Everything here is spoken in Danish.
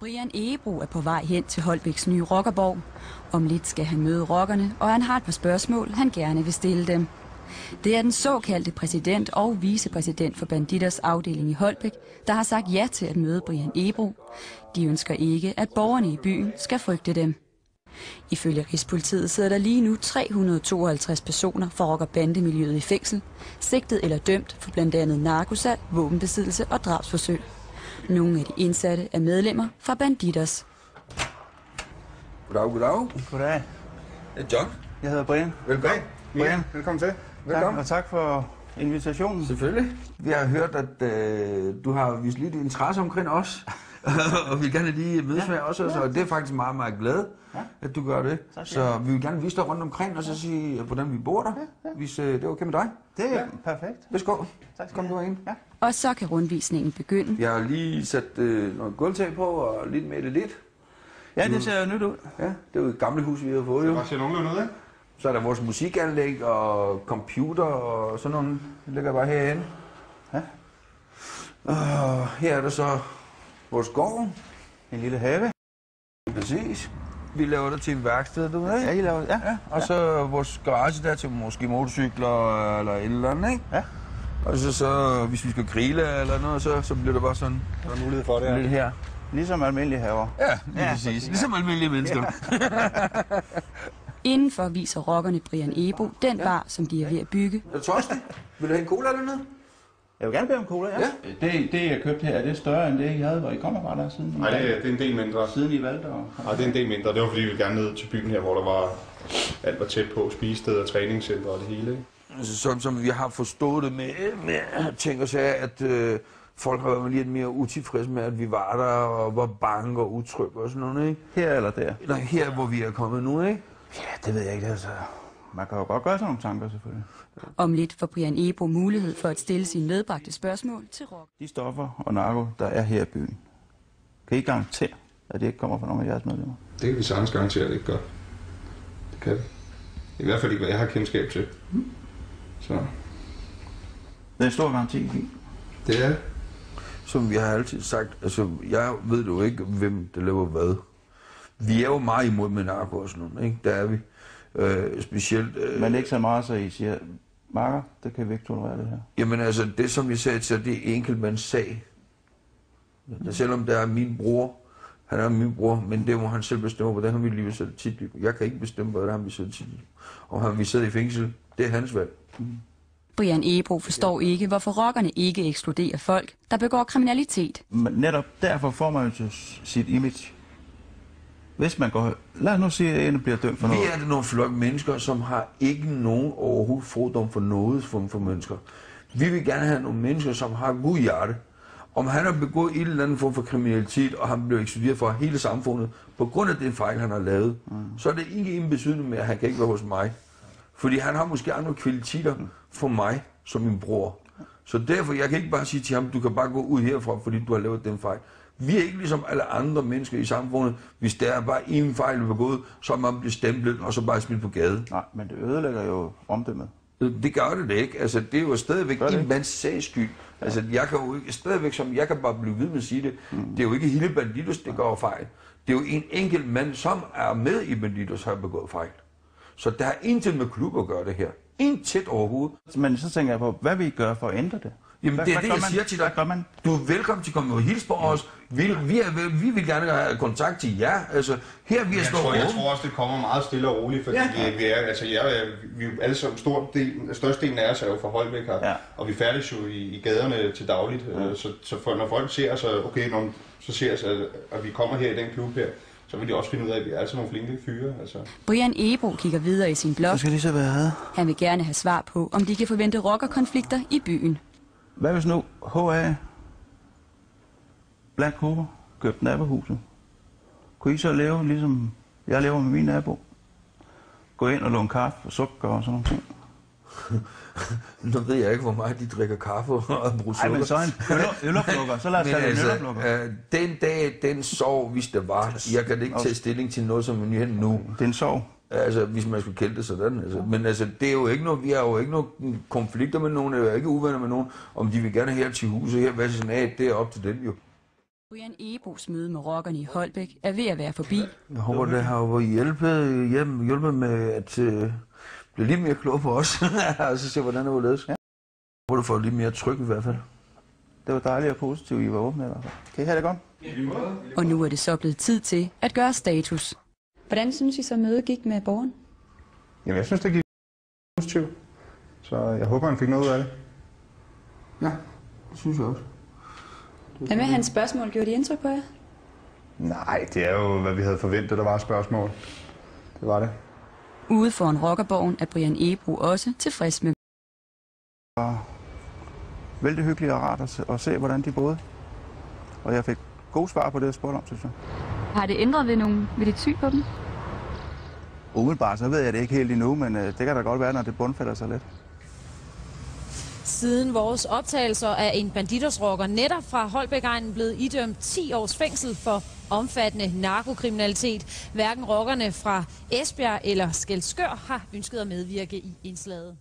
Brian Egebro er på vej hen til Holbæks nye rockerborg. Om lidt skal han møde rockerne, og han har et par spørgsmål, han gerne vil stille dem. Det er den såkaldte præsident og vicepræsident for Banditers afdeling i Holbæk, der har sagt ja til at møde Brian Ebro. De ønsker ikke, at borgerne i byen skal frygte dem. Ifølge Rigspolitiet sidder der lige nu 352 personer fra rockerbandemiljøet bandemiljøet i fængsel, sigtet eller dømt for blandt andet narkosalg, våbenbesiddelse og drabsforsøg. Nogle af de indsatte er medlemmer fra Banditers. Goddag, goddag. Goddag. Det er John. Jeg hedder Brian. Velkommen. Brian. Velkommen til. Velkommen. Tak, og tak for invitationen. Selvfølgelig. Vi har hørt, at øh, du har vist lidt interesse omkring os. og vi vil gerne lige mødes med os, så det er faktisk meget, meget glad, Ja. at du gør det. Skal Så vi vil gerne vise dig rundt omkring, og så sige, hvordan vi bor der, hvis øh, det er okay med dig. Det er perfekt. Værsgo. Tak skal Kom du ind. Ja. Og så kan rundvisningen begynde. Jeg har lige sat øh, noget gulvtag på, og lidt med det lidt. ja, det ser jo nyt ud. Ja, det er jo et gammelt hus, vi har fået jo. Bare ser nogenlunde ud, ikke? Så er der vores musikanlæg og computer og sådan nogle. Det ligger bare herinde. Ja. Og her er der så vores gård. En lille have. Præcis. Vi laver det til et værksted, du ved, Ja, ikke? I laver ja. Ja, og så vores garage der til måske motorcykler eller et eller andet, ikke? Ja. Og så, så hvis vi skal grille eller noget, så, så bliver det bare sådan Der er mulighed for det lidt her. Ligesom almindelige haver. Ja, lige Ja, præcis. Ligesom almindelige mennesker. Indenfor viser rockerne Brian Ebo den bar, som de er ved at bygge. Er du tørstig? Vil du have en cola eller noget? Jeg vil gerne bede om cola, ja. Ja. Det, det jeg købte her, er det større end det, I havde, hvor I kommer fra der siden? Nej, det, er- det er en del mindre. Siden I valgte at... Nej, det er en del mindre. Det var fordi, vi gerne ned til byen her, hvor der var alt var tæt på. Spisesteder, træningscenter og det hele. Ikke? Altså, sådan som vi har forstået det med, med ting og sager, at øh, folk har været lidt mere utilfredse med, at vi var der og var bange og utrygge og sådan noget, ikke? Her eller der? Eller her, hvor vi er kommet nu, ikke? Ja, det ved jeg ikke, altså. Man kan jo godt gøre sådan nogle tanker, selvfølgelig. Om lidt får Brian Ebo mulighed for at stille sine medbragte spørgsmål til rock. De stoffer og narko, der er her i byen. Kan I garantere, at det ikke kommer fra nogle af jeres medlemmer? Det kan vi sagtens garantere, at det ikke gør. Det kan det. I hvert fald ikke, hvad jeg har kendskab til. Så Det er en stor garanti, I det er. Som vi har altid sagt, altså, jeg ved jo ikke, hvem der laver hvad. Vi er jo meget imod med narko og sådan noget, ikke? Der er vi. Øh, specielt... Øh, Men ikke så meget, så I siger, Marker, det kan vi ikke tolerere det her. Jamen altså, det som vi sagde til, det er enkeltmands sag. Mm. Selvom der er min bror, han er min bror, men det må han selv bestemme, hvordan han vil livet sætte sit liv. Jeg kan ikke bestemme, hvordan han vil sætte sit liv. Om han vil sidde i fængsel, det er hans valg. Brian Ebo forstår ikke, hvorfor rockerne ikke ekskluderer folk, der begår kriminalitet. Men netop derfor får man jo sit image. Hvis man går... Lad os nu sige, at en bliver dømt for Vi er det nogle flok mennesker, som har ikke nogen overhovedet fordom for noget form for mennesker. Vi vil gerne have nogle mennesker, som har god hjerte. Om han har begået en eller anden form for kriminalitet, og han bliver ekskluderet fra hele samfundet, på grund af den fejl, han har lavet, mm. så er det ikke en betydning med, at han kan ikke være hos mig. Fordi han har måske andre kvaliteter for mig, som min bror. Så derfor, jeg kan ikke bare sige til ham, du kan bare gå ud herfra, fordi du har lavet den fejl. Vi er ikke ligesom alle andre mennesker i samfundet. Hvis der er bare en fejl, er begået, så er man bliver stemplet, og så bare smidt på gaden. Nej, men det ødelægger jo omdømmet. Det gør det da ikke. Altså, det er jo stadigvæk Gør en mands sags skyld. Altså, jeg kan jo ikke, stadigvæk som, jeg kan bare blive ved med at sige det, mm. det er jo ikke hele Banditos, der går fejl. Det er jo en enkelt mand, som er med i Banditos, har begået fejl. Så der er intet med klub at gøre det her. Intet overhovedet. Men så tænker jeg på, hvad vil I gøre for at ændre det? Jamen, Hvad- det er det, jeg man? siger til dig. Hvad man? Du er velkommen til at komme og hilse på os. Vi, vi, er, vi vil gerne have kontakt til jer. Altså, her vi er Jeg tror, jeg tror også, det kommer meget stille og roligt, fordi Ja. vi, vi, er, altså, jeg, vi er alle sammen, stor del, størstedelen af os er jo fra Holbæk her, Ja. og vi færdes jo i, i gaderne til dagligt, ja. så, så for, når folk ser os, så, okay, når, så ser os, at, at vi kommer her i den klub her, så vil de også finde ud af, at vi er altså nogle flinke fyre. Altså. Brian Ebo kigger videre i sin blog. Så skal de så være Han vil gerne have svar på, om de kan forvente rockerkonflikter i byen. Hvad hvis nu HA Black Cobra købte nabohuset? Kunne I så leve ligesom jeg lever med min nabo? Gå ind og låne kaffe og sukker og sådan nogle ting. Nu ved jeg ikke, hvor meget de drikker kaffe og bruger Nej, sukker. men så en øl- øloplukker. Så lad os tage en altså, øloplukker. øh, den dag, den sov, hvis det var. Jeg kan ikke tage stilling til noget, som er nu. Det er en sorg. Altså, hvis man skulle kalde det sådan. Altså. Men altså, det er jo ikke noget, vi har jo ikke nogen konflikter med nogen, eller ikke uvenner med nogen. Om de vil gerne her til huset, her, hvad sådan af, det er op til den jo. Brian Ebos møde med rockerne i Holbæk er ved at være forbi. Jeg håber, det har hjulpet, hjælp, hjulpet med at uh, blive lidt mere klog på os. og så se, hvordan det var ledes. Ja. Jeg håber, du får lidt mere tryk i hvert fald. Det var dejligt og positivt, I var åbne i hvert fald. Kan I have det godt? Og nu er det så blevet tid til at gøre status. Hvordan synes I så mødet gik med borgeren? Jamen, jeg synes, det gik positivt. Så jeg håber, han fik noget ud af det. Ja, det synes jeg også. Hvad med hans spørgsmål? Gjorde de indtryk på jer? Nej, det er jo, hvad vi havde forventet, der var et spørgsmål. Det var det. Ude foran rockerborgen er Brian Ebro også tilfreds med Vældig hyggeligt og rart at se, at se, hvordan de boede. Og jeg fik gode svar på det, jeg spurgte om, synes jeg. Har det ændret ved, nogle, ved dit syn på dem? Umiddelbart, så ved jeg det ikke helt endnu, men øh, det kan da godt være, når det bundfælder sig lidt. Siden vores optagelser er en banditersrocker netop fra Holbæk-egnen blevet idømt 10 års fængsel for omfattende narkokriminalitet. Hverken rockerne fra Esbjerg eller Skelskør har ønsket at medvirke i indslaget.